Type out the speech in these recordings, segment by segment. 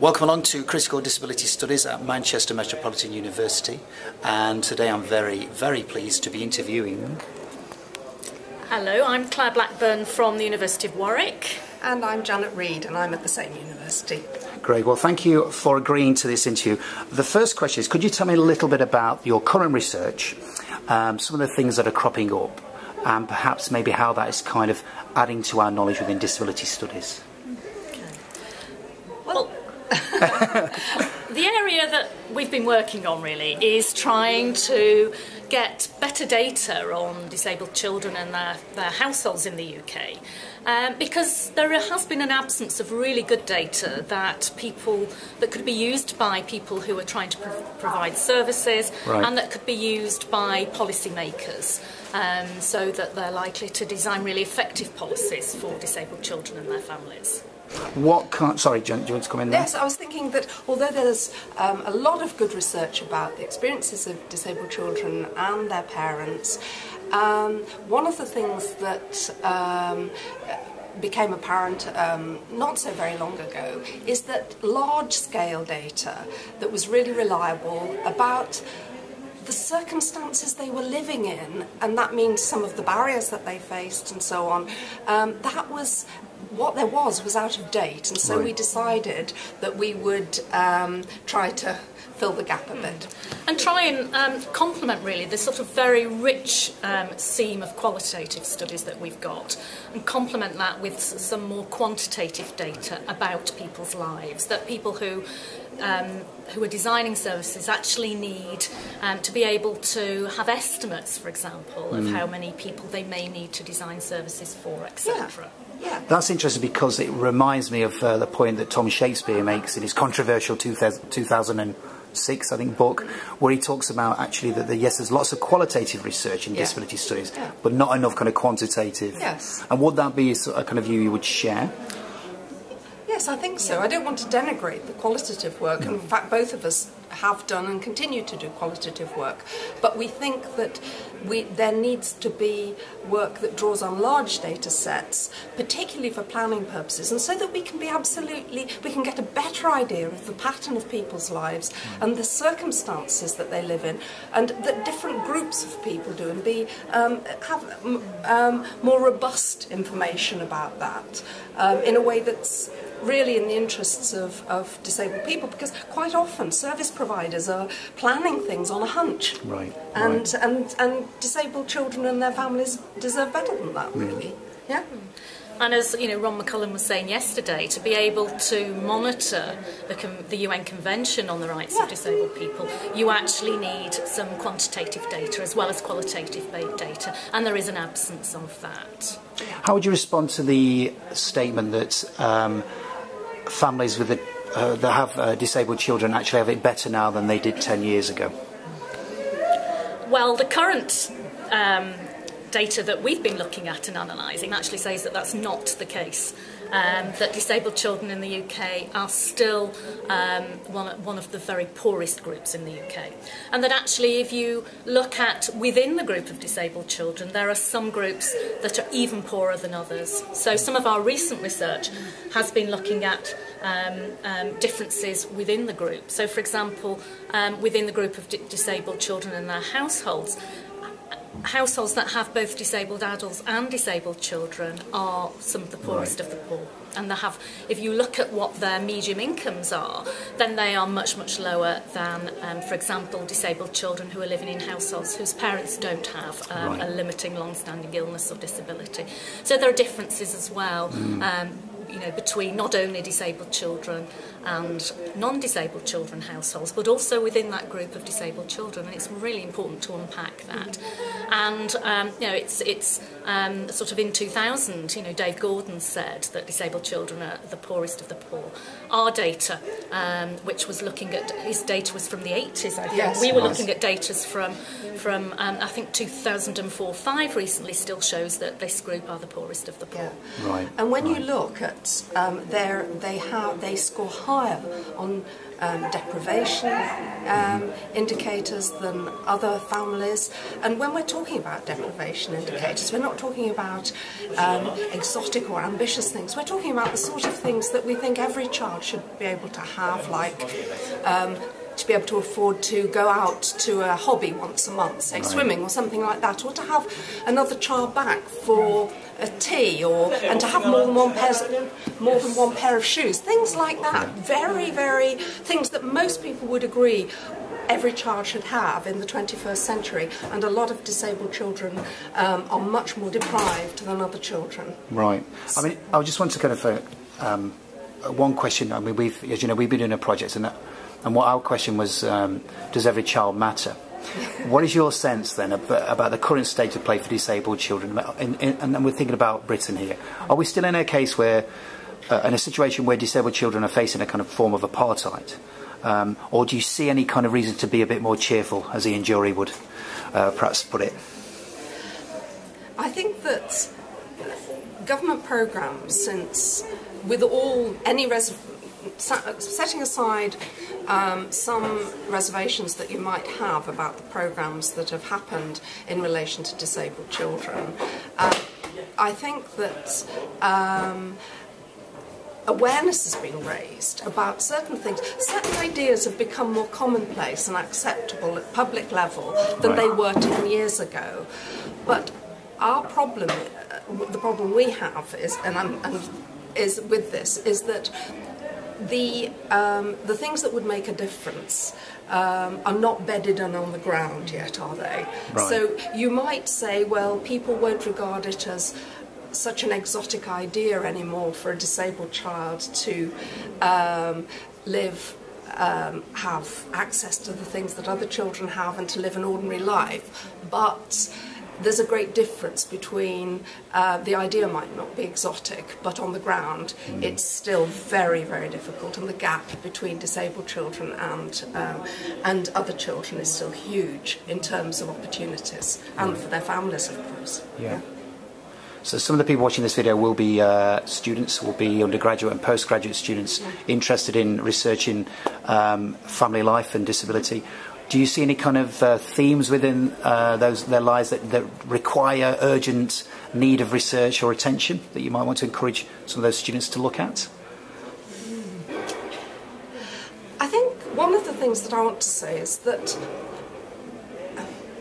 Welcome along to Critical Disability Studies at Manchester Metropolitan University and today I'm very, very pleased to be interviewing... Hello, I'm Clare Blackburn from the University of Warwick. And I'm Janet Read and I'm at the same university. Great, well thank you for agreeing to this interview. The first question is, could you tell me a little bit about your current research, um, some of the things that are cropping up and perhaps maybe how that is kind of adding to our knowledge within disability studies? the area that we've been working on really is trying to get better data on disabled children and their, their households in the UK. Um, because there has been an absence of really good data that people that could be used by people who are trying to pro provide services right. and that could be used by policymakers um, so that they're likely to design really effective policies for disabled children and their families. What sorry, do you want to come in there? Yes, I was thinking that although there's um, a lot of good research about the experiences of disabled children and their parents, um, one of the things that um, became apparent um, not so very long ago is that large scale data that was really reliable about the circumstances they were living in, and that means some of the barriers that they faced and so on, um, that was what there was was out of date, and so right. we decided that we would um, try to fill the gap a bit. And try and um, complement really the sort of very rich um, seam of qualitative studies that we've got and complement that with some more quantitative data about people's lives, that people who um, who are designing services actually need um, to be able to have estimates, for example, of mm. how many people they may need to design services for, etc. Yeah. Yeah. That's interesting because it reminds me of uh, the point that Tom Shakespeare makes in his controversial 2000, 2006, I think, book, where he talks about actually that the, yes, there's lots of qualitative research in yeah. disability studies, yeah. but not enough kind of quantitative. Yes. And would that be a kind of view you would share? Yes, I think so. I don't want to denigrate the qualitative work. No. In fact, both of us have done and continue to do qualitative work. But we think that we, there needs to be work that draws on large data sets, particularly for planning purposes, and so that we can be absolutely, we can get a better idea of the pattern of people's lives mm. and the circumstances that they live in, and that different groups of people do, and be um, have um, more robust information about that um, in a way that's really in the interests of, of disabled people because quite often service providers are planning things on a hunch. Right. And, right. and, and disabled children and their families deserve better than that, really. Yeah. And as you know, Ron McCallum was saying yesterday, to be able to monitor the, the UN Convention on the Rights yeah. of Disabled People, you actually need some quantitative data as well as qualitative data, and there is an absence of that. How would you respond to the statement that um, families with uh, that have uh, disabled children actually have it better now than they did 10 years ago? Well, the current um, data that we've been looking at and analysing actually says that that's not the case. um, that disabled children in the UK are still um, one, one of the very poorest groups in the UK. And that actually if you look at within the group of disabled children, there are some groups that are even poorer than others. So some of our recent research has been looking at um, um, differences within the group. So for example, um, within the group of di disabled children and their households, households that have both disabled adults and disabled children are some of the poorest right. of the poor. And they have, if you look at what their medium incomes are, then they are much, much lower than, um, for example, disabled children who are living in households whose parents don't have um, right. a limiting long-standing illness or disability. So there are differences as well. Mm. Um, you know, between not only disabled children and non-disabled children households, but also within that group of disabled children. And it's really important to unpack that. And um, you know, it's it's um, sort of in 2000, you know, Dave Gordon said that disabled children are the poorest of the poor. Our data, um, which was looking at his data was from the 80s, I think. Yes, we were looking at data from from um, I think 2004-5 recently still shows that this group are the poorest of the poor. Yeah. Right. And when right. you look at um, their, they have they score high higher on um, deprivation um, indicators than other families. And when we're talking about deprivation indicators, we're not talking about um, exotic or ambitious things. We're talking about the sort of things that we think every child should be able to have, like um, to be able to afford to go out to a hobby once a month, say right. swimming or something like that, or to have another child back for a tea, or and to have more than one pair, more than one pair of shoes, things like that. Very, very things that most people would agree every child should have in the 21st century, and a lot of disabled children um, are much more deprived than other children. Right. I mean, I just want to kind of uh, um, one question. I mean, we've, as you know, we've been doing a project, and and what our question was, um, does every child matter? what is your sense then about the current state of play for disabled children? In, and we're thinking about Britain here. Are we still in a case where, uh, in a situation where disabled children are facing a kind of form of apartheid? Um, or do you see any kind of reason to be a bit more cheerful, as Ian Dury would uh, perhaps put it? I think that government programmes, since with all any res setting aside um, some reservations that you might have about the programs that have happened in relation to disabled children, uh, I think that um, awareness has been raised about certain things. Certain ideas have become more commonplace and acceptable at public level than right. they were 10 years ago. But our problem, uh, the problem we have is, and, and is with this, is that the, um, the things that would make a difference um, are not bedded in on the ground yet, are they? Right. So you might say, well, people won't regard it as such an exotic idea anymore for a disabled child to um, live um, have access to the things that other children have and to live an ordinary life. But there's a great difference between uh, the idea might not be exotic, but on the ground mm. it's still very, very difficult, and the gap between disabled children and um, and other children is still huge in terms of opportunities and for their families, of course. yeah. yeah. So some of the people watching this video will be uh, students, will be undergraduate and postgraduate students yeah. interested in researching um, family life and disability. Do you see any kind of uh, themes within uh, those their lives that, that require urgent need of research or attention that you might want to encourage some of those students to look at? I think one of the things that I want to say is that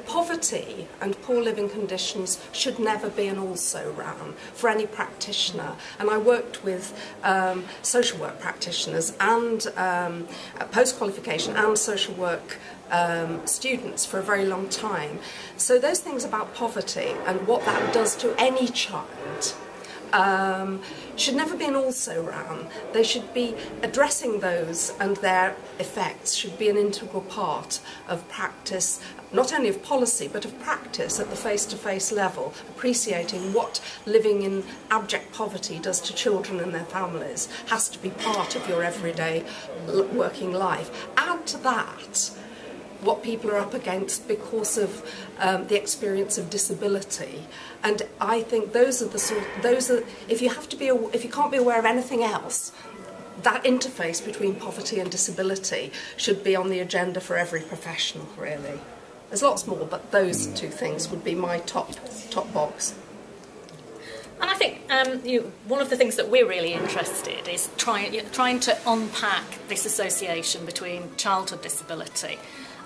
poverty and poor living conditions should never be an also ran for any practitioner. And I worked with um, social work practitioners and um, post qualification and social work um, students for a very long time. So those things about poverty and what that does to any child um, should never be an also ran. They should be addressing those and their effects should be an integral part of practice, not only of policy but of practice at the face-to-face level, appreciating what living in abject poverty does to children and their families has to be part of your everyday working life. Add to that what people are up against because of um, the experience of disability. And I think those are the sort. Those are if you have to be if you can't be aware of anything else. That interface between poverty and disability should be on the agenda for every professional, really. There's lots more, but those two things would be my top top box. And I think um, you know, one of the things that we're really interested is trying you know, trying to unpack this association between childhood disability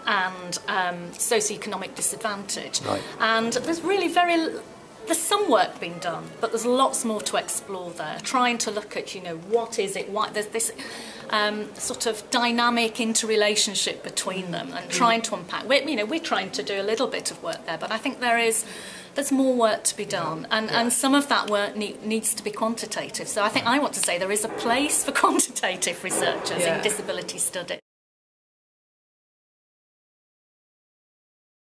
and um, socioeconomic disadvantage. Right. And there's really very there's some work being done, but there's lots more to explore there. Trying to look at, you know, what is it? Why there's this um, sort of dynamic interrelationship between them, and trying to unpack. We're, you know, we're trying to do a little bit of work there, but I think there is there's more work to be done, and, yeah. and some of that work needs to be quantitative. So I think I want to say there is a place for quantitative researchers yeah. in disability study.